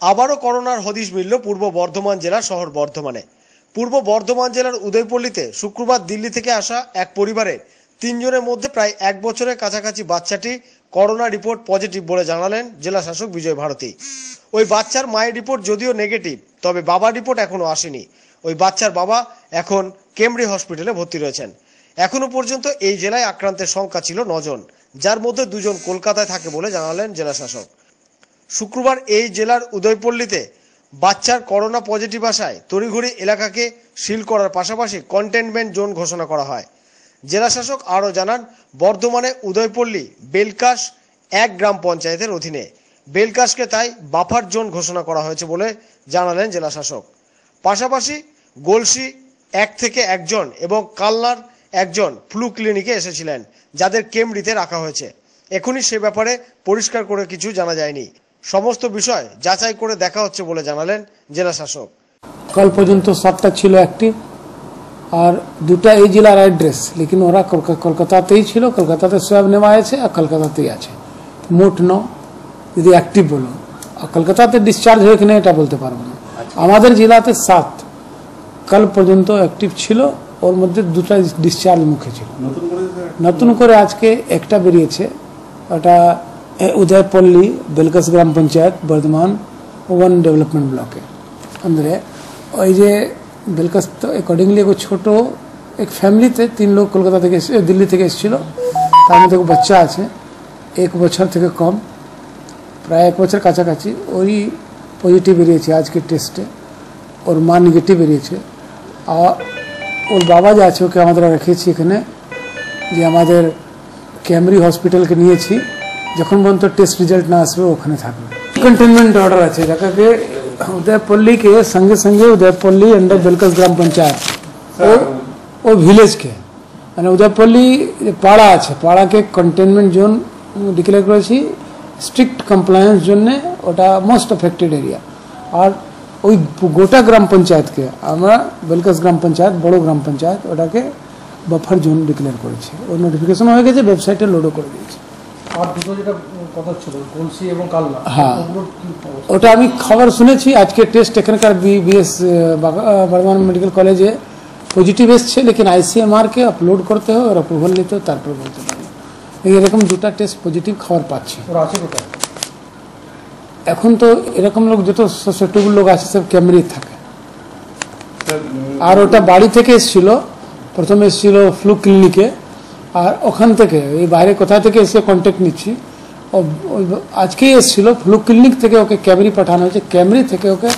আবারও করোনার হদিশ মিলল পূর্ব বর্ধমান জেলার শহর বর্ধমানে। পূর্ব বর্ধমান জেলার উদয়পল্লীতে শুক্রবার দিল্লি থেকে আসা এক পরিবারের তিনজনের মধ্যে প্রায় এক বছরের কাছাকাছি বাচ্চাটি করোনা রিপোর্ট পজিটিভ বলে জানালেন জেলা শাসক বিজয় ভারতী। ওই বাচ্চার মায়ের রিপোর্ট যদিও নেগেটিভ, তবে বাবার রিপোর্ট এখনও আসেনি। ওই বাচ্চার বাবা এখন কেমব্রি হসপিটালে ভর্তি রয়েছেন। এখনও পর্যন্ত এই জেলায় আক্রান্তের সংখ্যা ছিল নজন, যার মধ্যে দুজন কলকাতায় থাকে বলে জানালেন জেলা শাসক। শুক্রবার এই জেলার উদয়পল্লীতে বাচ্চার করোনা পজিটিভ আসায় তড়িঘড়ি এলাকাকে সিল করার পাশাপাশি কন্টেনমেন্ট জোন ঘোষণা করা হয়। জেলাশাসক আরও জানান, বর্ধমানে উদয়পল্লী, বেলকাশ এক গ্রাম পঞ্চায়েতের অধীনে। বেলকাশকে তাই বাফার জোন ঘোষণা করা হয়েছে বলে জানালেন জেলাশাসক পাশাপাশি গোলসি এক থেকে একজন এবং কালনার একজন ফ্লু ক্লিনিকে এসেছিলেন, যাদের কেমরিতে রাখা হয়েছে। এখনই সে ব্যাপারে পরিষ্কার করে কিছু জানা যায়নি। সমস্ত বিষয় যাচাই করে দেখা হচ্ছে বলে জানালেন জেলাশাসক কাল পর্যন্ত সাতটা ছিল একটি আর দুটা এই জেলার অ্যাড্রেস লেকিন ওরা কলকাতাতেই ছিল কলকাতাতে সব নেওয়া আছে আর কলকাতাতেই আছে। মোট ন যদি অ্যাক্টিভ বলো। আর কলকাতাতে ডিসচার্জ হয়ে কিনা এটা বলতে পারব না। আমাদের জেলাতে সাত কাল পর্যন্ত অ্যাক্টিভ ছিল ওর মধ্যে দুটা ডিসচার্জ মুখে ছিল। নতুন করে আজকে একটা বেরিয়েছে ওটা এ, উদয়পল্লী বেলকাস গ্রাম পঞ্চায়েত বর্ধমান ওয়ান ডেভেলপমেন্ট ব্লকে ಅಂದರೆ ওই যে বেলকাস তো অ্যাকর্ডিংলি এক ছোট এক ফ্যামিলিতে তিন লোক কলকাতা থেকে এসে দিল্লি থেকে এসেছিল তার মধ্যে এক বাচ্চা আছে এক বছর থেকে কম প্রায় এক বছর কাছাকাছি ওই পজিটিভ বেরিয়েছে আজকে টেস্টে ওর মা নেগেটিভ বেরিয়েছে আর ওর বাবা যে আছে ওকে আমরা রেখেছি এখানে যে আমাদের ক্যামরি হসপিটালকে নিয়েছি যখন পর্যন্ত টেস্ট রেজাল্ট না আসবে ওখানে থাকবে কন্টেনমেন্ট অর্ডার আছে যাকে উদয়পল্লী के संगे संगे उदयपल्ली अंडर बेलकस ग्राम पंचायत ও ও ভিলেজকে মানে উদয়পল্লী যে পাড়া আছে পাড়াকে কন্টেনমেন্ট জোন ডিক্লেয়ার করেছি স্ট্রিক্ট কমপ্লায়েন্স জন্য ওটা মোস্ট এফেক্টেড এরিয়া আর ওই গোটা গ্রাম পঞ্চায়েতকে আমরা বেলকাস গ্রাম পঞ্চায়েত বড় গ্রাম পঞ্চায়েত ওটাকে বাফার জোন ডিক্লেয়ার করেছি ওর নোটিফিকেশন হয়ে গেছে ওয়েবসাইটে লোডও করে দিয়েছি আর দুটো যেটা কথা ছিল গলসি এবং কালনা হ্যাঁ। ওটা আমি খবর শুনেছি আজকে টেস্ট এখানকার বিএস বর্ধমান মেডিকেল কলেজে পজিটিভ এসছে লেকিন আইসিএমআর কে আপলোড করতে হবে আর অ্যাপ্রুভাল নিতে হবে তারপর বলতে পারি। এরকম দুটা টেস্ট পজিটিভ খবর পাচ্ছি। ওরা আছে কোথায়? এখন তো এরকম লোক যত সাসেপ্টেবল লোক আছে সব ক্যামেরি থাকে। আর ওটা বাড়ি থেকে এসেছিল প্রথমে এসেছিল ফ্লু ক্লিনিকে আর ওখান থেকে এই বাইরে কোথা থেকে এসে কন্ট্যাক্ট নিচ্ছি। ও- ওই আজকেই এসেছিল ফ্লু ক্লিনিক থেকে ওকে ক্যামেরি পাঠানো হয়েছে। ক্যামেরি থেকে ওকে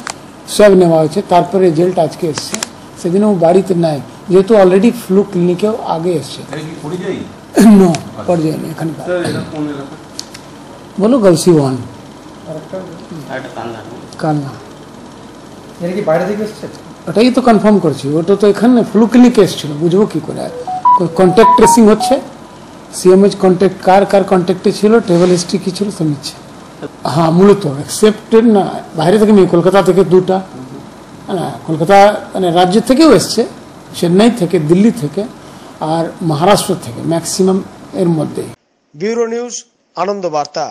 সব নেওয়া হয়েছে। তারপরে রেজাল্ট আজকে এসছে। সেদিন ও বাড়িতে নাই। যেহেতু অলরেডি ফ্লু ক্লিনিকেও আগে এসছে। পরিযায়ী? নো পর্যায়ে এখানকার স্যার এটা কোন এলাকা বলো গলসি ওয়ান আর একটা কান্না। এর কি বাইরে থেকে এসছে? ওটাই তো কনফার্ম করছি। ওটা তো এখানে ফ্লু ক্লিনিকে এসেছিল। বুঝব কি করে? কন্ট্যাক্ট ট্রেসিং হচ্ছে। সিএমএইচ কন্ট্যাক্ট কার কার কন্ট্যাক্টে ছিল ট্রেভেল হিস্ট্রি কি ছিল, সব নিচ্ছে। হ্যাঁ মূলত এক্সেপ্টেড না, বাইরে থেকে নেই, কলকাতা থেকে দুটা। না, কলকাতা মানে রাজ্য থেকেও এসছে, চেন্নাই থেকে, দিল্লি থেকে, আর মহারাষ্ট্র থেকে ম্যাক্সিমাম এর মধ্যে ব্যুরো নিউজ আনন্দ বার্তা